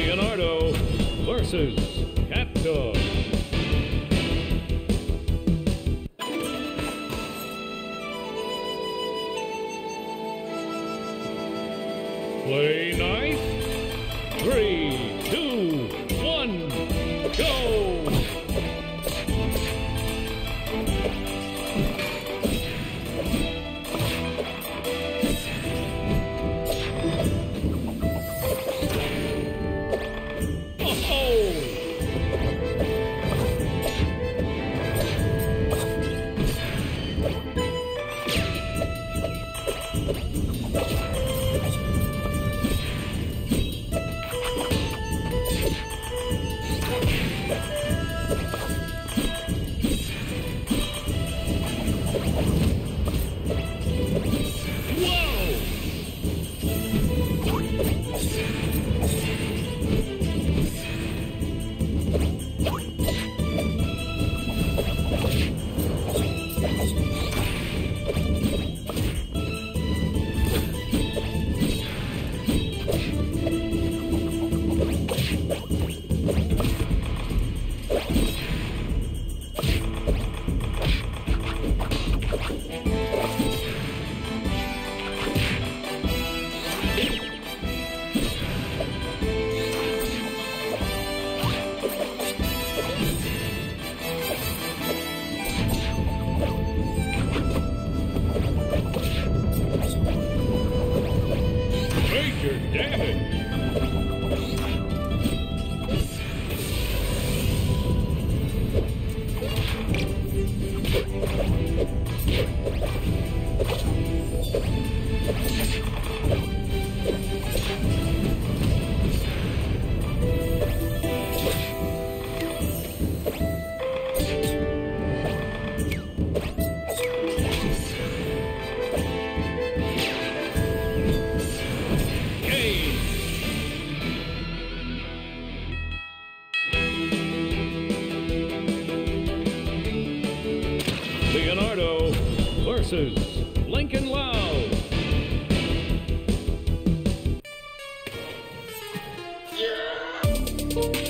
Leonardo versus Ready?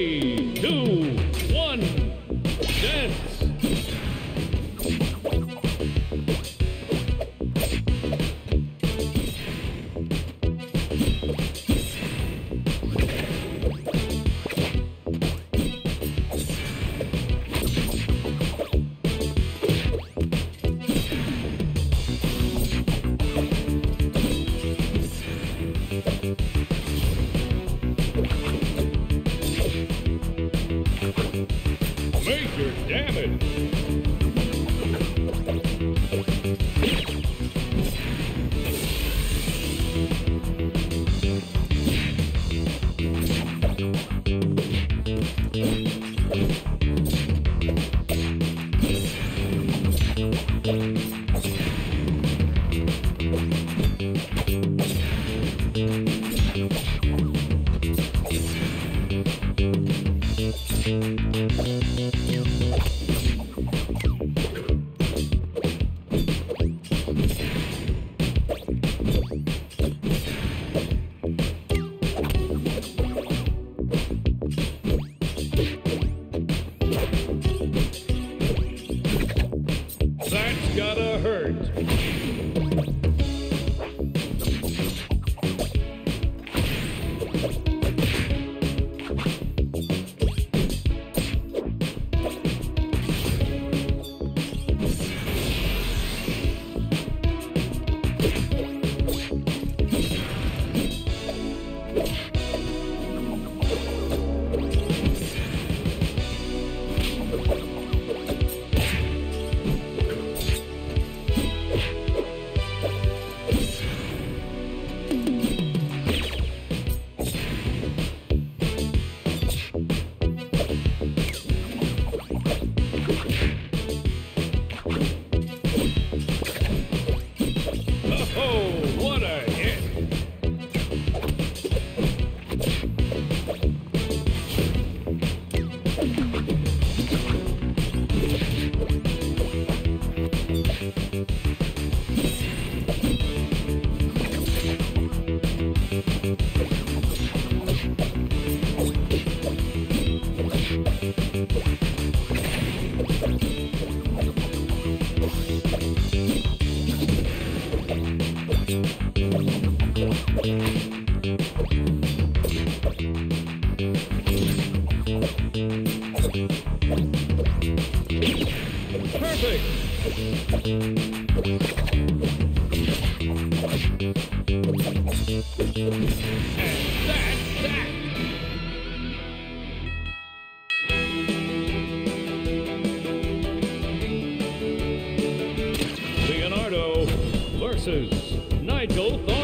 Three, two, Major damage. Versus Nigel Thornberry.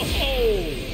Oh,